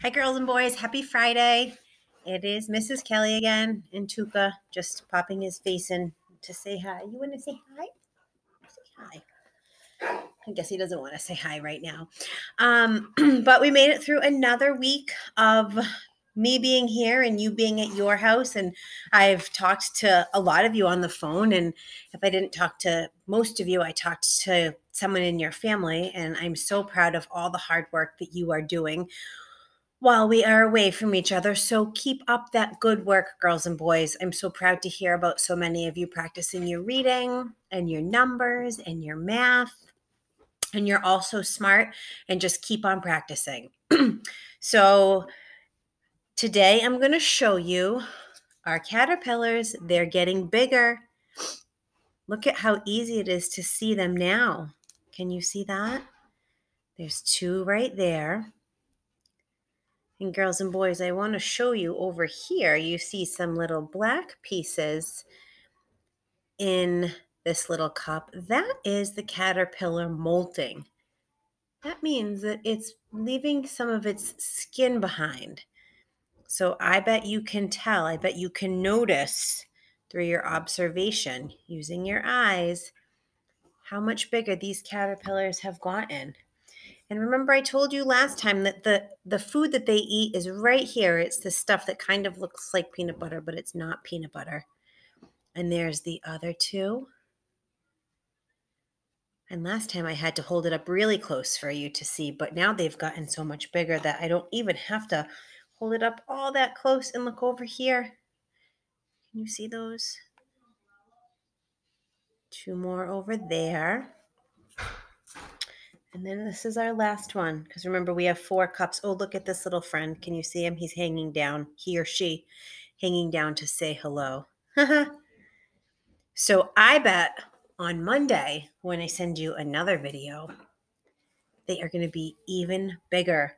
Hi, girls and boys. Happy Friday. It is Mrs. Kelly again in Tuca, just popping his face in to say hi. You want to say hi? Say hi. I guess he doesn't want to say hi right now. Um, but we made it through another week of me being here and you being at your house. And I've talked to a lot of you on the phone. And if I didn't talk to most of you, I talked to someone in your family. And I'm so proud of all the hard work that you are doing while we are away from each other. So keep up that good work, girls and boys. I'm so proud to hear about so many of you practicing your reading and your numbers and your math. And you're also smart and just keep on practicing. so today I'm going to show you our caterpillars. They're getting bigger. Look at how easy it is to see them now. Can you see that? There's two right there. And girls and boys, I want to show you over here, you see some little black pieces in this little cup. That is the caterpillar molting. That means that it's leaving some of its skin behind. So I bet you can tell, I bet you can notice through your observation using your eyes how much bigger these caterpillars have gotten. And remember I told you last time that the the food that they eat is right here. It's the stuff that kind of looks like peanut butter, but it's not peanut butter. And there's the other two. And last time I had to hold it up really close for you to see, but now they've gotten so much bigger that I don't even have to hold it up all that close and look over here. Can you see those? Two more over there. And then this is our last one because remember we have four cups. Oh, look at this little friend. Can you see him? He's hanging down, he or she hanging down to say hello. so I bet on Monday when I send you another video, they are going to be even bigger.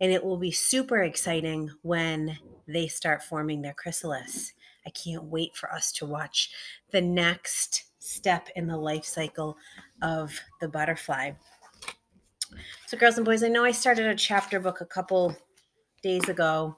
And it will be super exciting when they start forming their chrysalis. I can't wait for us to watch the next step in the life cycle of the butterfly. So, girls and boys, I know I started a chapter book a couple days ago,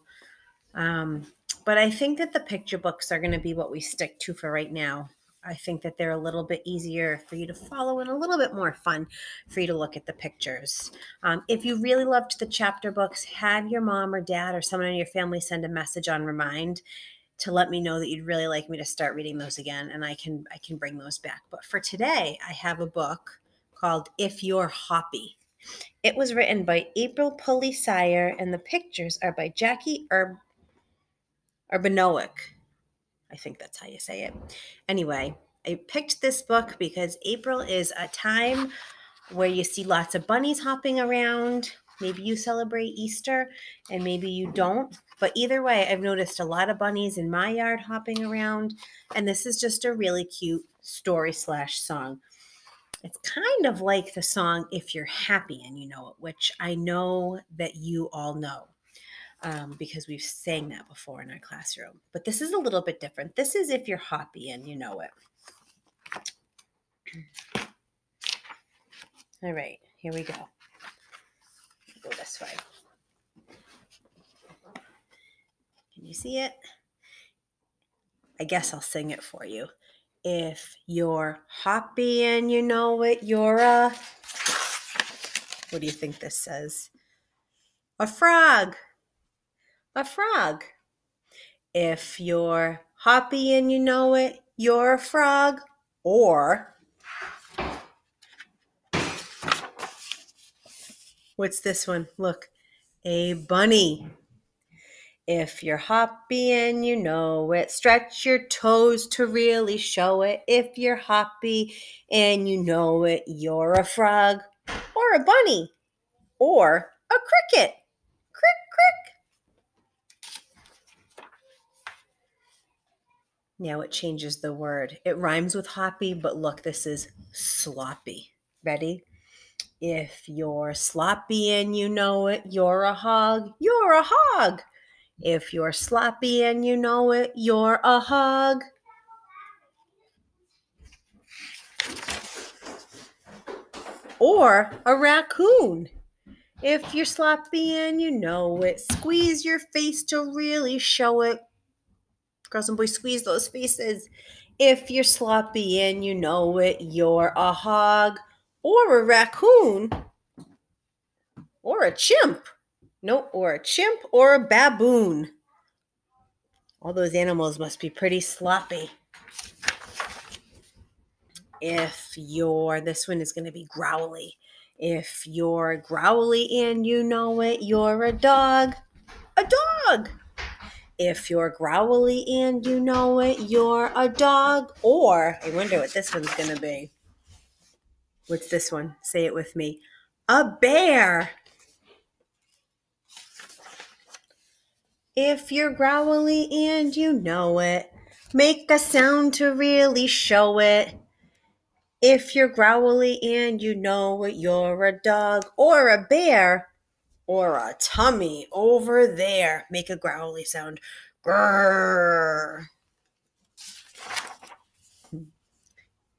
um, but I think that the picture books are going to be what we stick to for right now. I think that they're a little bit easier for you to follow and a little bit more fun for you to look at the pictures. Um, if you really loved the chapter books, have your mom or dad or someone in your family send a message on Remind to let me know that you'd really like me to start reading those again, and I can I can bring those back. But for today, I have a book called If You're Hoppy it was written by April Pulley Sayre, and the pictures are by Jackie Urb- Urbanowick. I think that's how you say it. Anyway, I picked this book because April is a time where you see lots of bunnies hopping around. Maybe you celebrate Easter and maybe you don't. But either way, I've noticed a lot of bunnies in my yard hopping around. And this is just a really cute story slash song. It's kind of like the song If You're Happy and You Know It, which I know that you all know um, because we've sang that before in our classroom. But this is a little bit different. This is If You're Happy and You Know It. All right, here we go. Go this way. Can you see it? I guess I'll sing it for you. If you're hoppy and you know it, you're a. What do you think this says? A frog. A frog. If you're hoppy and you know it, you're a frog. Or. What's this one? Look, a bunny. If you're hoppy and you know it, stretch your toes to really show it. If you're hoppy and you know it, you're a frog or a bunny or a cricket. Crick, crick. Now it changes the word. It rhymes with hoppy, but look, this is sloppy. Ready? If you're sloppy and you know it, you're a hog. You're a hog. If you're sloppy and you know it, you're a hog. Or a raccoon. If you're sloppy and you know it, squeeze your face to really show it. Girls and boys, squeeze those faces. If you're sloppy and you know it, you're a hog or a raccoon or a chimp. No, or a chimp or a baboon. All those animals must be pretty sloppy. If you're, this one is going to be growly. If you're growly and you know it, you're a dog. A dog. If you're growly and you know it, you're a dog. Or, I wonder what this one's going to be. What's this one? Say it with me. A bear. If you're growly and you know it, make a sound to really show it. If you're growly and you know it, you're a dog or a bear or a tummy over there. Make a growly sound. Grrr.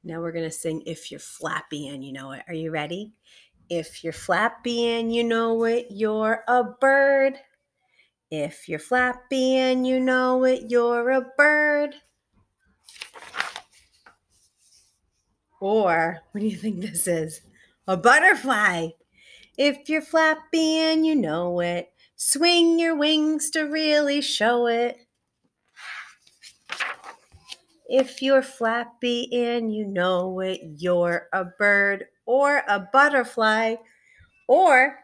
Now we're going to sing If You're Flappy and You Know It. Are you ready? If you're flappy and you know it, you're a bird. If you're flappy and you know it, you're a bird. Or, what do you think this is? A butterfly. If you're flappy and you know it, swing your wings to really show it. If you're flappy and you know it, you're a bird or a butterfly. Or